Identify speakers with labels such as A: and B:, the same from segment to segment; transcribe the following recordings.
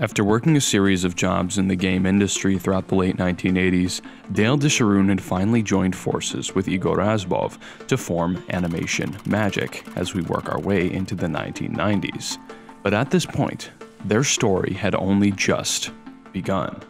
A: After working a series of jobs in the game industry throughout the late 1980s, Dale Disharoon had finally joined forces with Igor Razbov to form Animation Magic as we work our way into the 1990s. But at this point, their story had only just begun.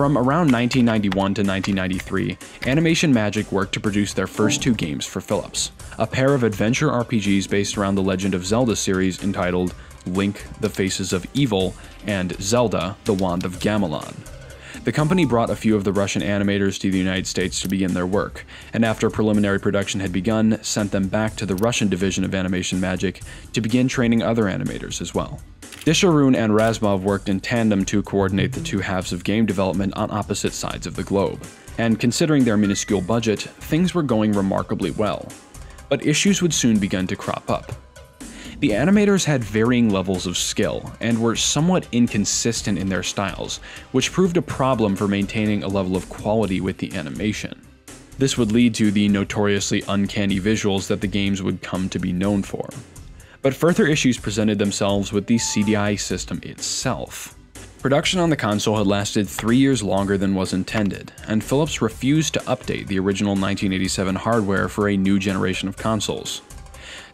A: From around 1991 to 1993, Animation Magic worked to produce their first two games for Philips, a pair of adventure RPGs based around the Legend of Zelda series entitled Link the Faces of Evil and Zelda the Wand of Gamelon. The company brought a few of the Russian animators to the United States to begin their work, and after preliminary production had begun, sent them back to the Russian division of Animation Magic to begin training other animators as well. Disharoon and Razbov worked in tandem to coordinate the two halves of game development on opposite sides of the globe, and considering their minuscule budget, things were going remarkably well. But issues would soon begin to crop up. The animators had varying levels of skill, and were somewhat inconsistent in their styles, which proved a problem for maintaining a level of quality with the animation. This would lead to the notoriously uncanny visuals that the games would come to be known for. But further issues presented themselves with the CDI system itself. Production on the console had lasted three years longer than was intended, and Philips refused to update the original 1987 hardware for a new generation of consoles.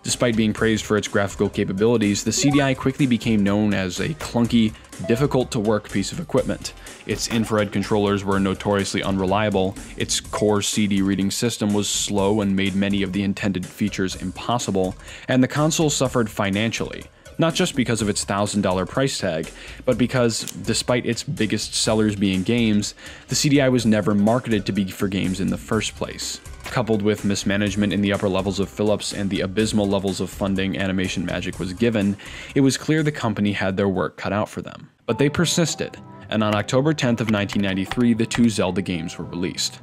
A: Despite being praised for its graphical capabilities, the CDI quickly became known as a clunky, difficult to work piece of equipment. Its infrared controllers were notoriously unreliable, its core CD reading system was slow and made many of the intended features impossible, and the console suffered financially. Not just because of its $1,000 price tag, but because, despite its biggest sellers being games, the CDI was never marketed to be for games in the first place. Coupled with mismanagement in the upper levels of Philips and the abysmal levels of funding Animation Magic was given, it was clear the company had their work cut out for them. But they persisted, and on October 10th of 1993, the two Zelda games were released.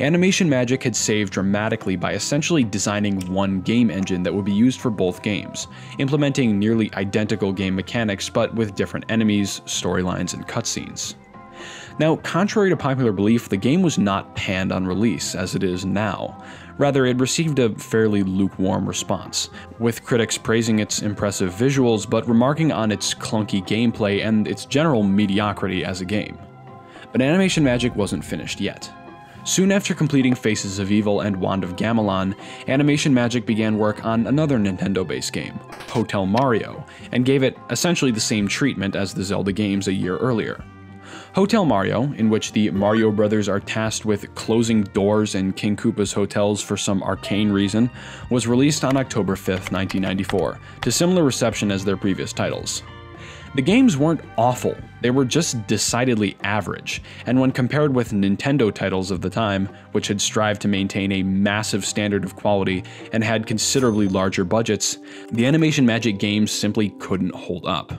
A: Animation Magic had saved dramatically by essentially designing one game engine that would be used for both games, implementing nearly identical game mechanics but with different enemies, storylines, and cutscenes. Now, contrary to popular belief, the game was not panned on release, as it is now. Rather, it received a fairly lukewarm response, with critics praising its impressive visuals but remarking on its clunky gameplay and its general mediocrity as a game. But Animation Magic wasn't finished yet. Soon after completing Faces of Evil and Wand of Gamelon, Animation Magic began work on another Nintendo-based game, Hotel Mario, and gave it essentially the same treatment as the Zelda games a year earlier. Hotel Mario, in which the Mario brothers are tasked with closing doors in King Koopa's hotels for some arcane reason, was released on October 5, 1994, to similar reception as their previous titles. The games weren't awful, they were just decidedly average, and when compared with Nintendo titles of the time, which had strived to maintain a massive standard of quality and had considerably larger budgets, the Animation Magic games simply couldn't hold up.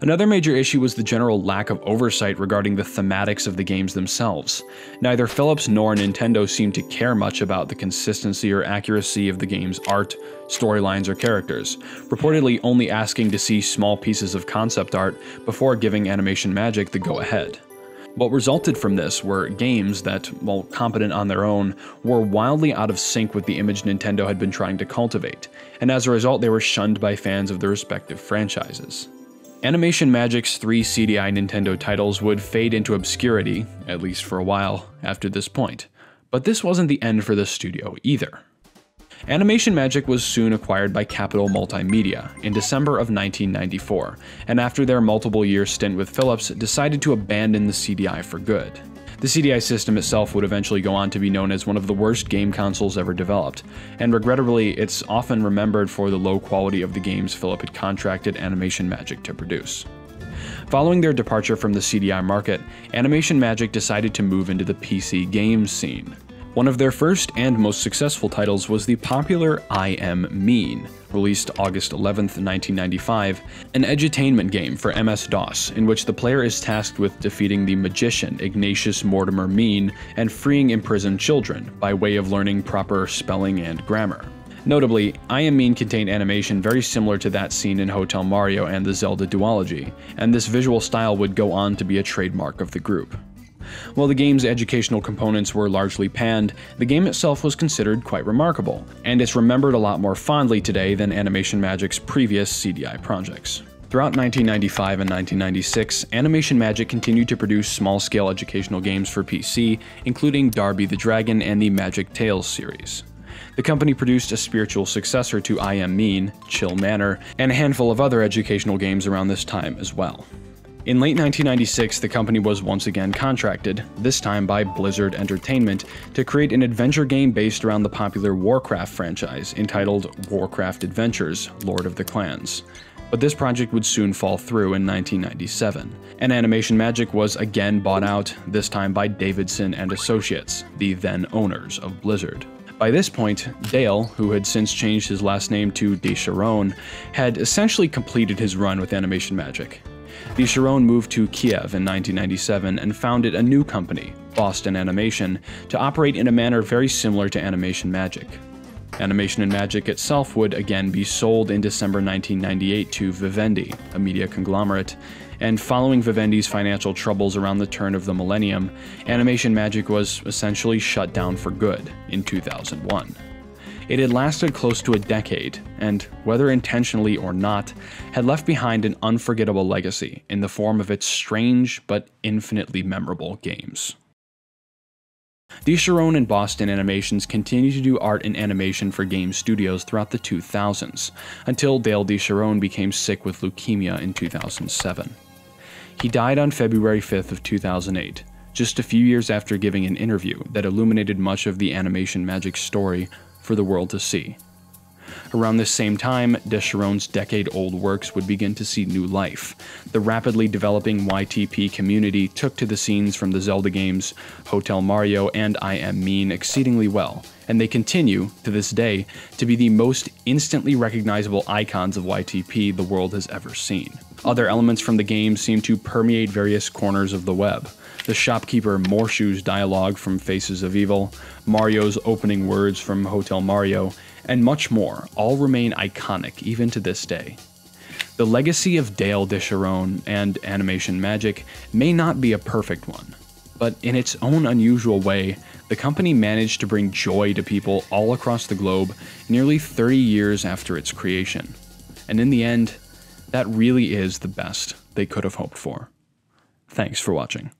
A: Another major issue was the general lack of oversight regarding the thematics of the games themselves. Neither Philips nor Nintendo seemed to care much about the consistency or accuracy of the game's art, storylines, or characters, reportedly only asking to see small pieces of concept art before giving Animation Magic the go-ahead. What resulted from this were games that, while competent on their own, were wildly out of sync with the image Nintendo had been trying to cultivate, and as a result they were shunned by fans of their respective franchises. Animation Magic's three CDI Nintendo titles would fade into obscurity, at least for a while, after this point. But this wasn't the end for the studio either. Animation Magic was soon acquired by Capitol Multimedia in December of 1994, and after their multiple year stint with Philips, decided to abandon the CDI for good. The CDI system itself would eventually go on to be known as one of the worst game consoles ever developed, and regrettably, it's often remembered for the low quality of the games Philip had contracted Animation Magic to produce. Following their departure from the CDI market, Animation Magic decided to move into the PC games scene. One of their first and most successful titles was the popular I Am Mean, released August 11, 1995, an edutainment game for MS-DOS in which the player is tasked with defeating the magician Ignatius Mortimer Meen and freeing imprisoned children by way of learning proper spelling and grammar. Notably, I.M. Meen contained animation very similar to that seen in Hotel Mario and the Zelda duology, and this visual style would go on to be a trademark of the group. While the game's educational components were largely panned, the game itself was considered quite remarkable, and it's remembered a lot more fondly today than Animation Magic's previous CDI projects. Throughout 1995 and 1996, Animation Magic continued to produce small-scale educational games for PC, including Darby the Dragon and the Magic Tales series. The company produced a spiritual successor to I.M. Meen, Chill Manor, and a handful of other educational games around this time as well. In late 1996, the company was once again contracted, this time by Blizzard Entertainment, to create an adventure game based around the popular Warcraft franchise entitled Warcraft Adventures Lord of the Clans. But this project would soon fall through in 1997, and Animation Magic was again bought out, this time by Davidson and Associates, the then owners of Blizzard. By this point, Dale, who had since changed his last name to DeSharone, had essentially completed his run with Animation Magic. DeSharone moved to Kiev in 1997 and founded a new company, Boston Animation, to operate in a manner very similar to Animation Magic. Animation and Magic itself would again be sold in December 1998 to Vivendi, a media conglomerate, and following Vivendi's financial troubles around the turn of the millennium, Animation Magic was essentially shut down for good in 2001. It had lasted close to a decade, and, whether intentionally or not, had left behind an unforgettable legacy in the form of its strange but infinitely memorable games. DeSharone and Boston Animations continued to do art and animation for game studios throughout the 2000s, until Dale D. DeSharone became sick with leukemia in 2007. He died on February 5th of 2008, just a few years after giving an interview that illuminated much of the animation magic story for the world to see. Around this same time, DeSharone's decade-old works would begin to see new life. The rapidly developing YTP community took to the scenes from the Zelda games, Hotel Mario, and I.M. Meen exceedingly well, and they continue, to this day, to be the most instantly recognizable icons of YTP the world has ever seen. Other elements from the game seem to permeate various corners of the web. The shopkeeper Morshu's dialogue from Faces of Evil, Mario's opening words from Hotel Mario, and much more all remain iconic even to this day. The legacy of Dale DeSharone and Animation Magic may not be a perfect one, but in its own unusual way, the company managed to bring joy to people all across the globe nearly 30 years after its creation. And in the end, that really is the best they could have hoped for. Thanks for watching.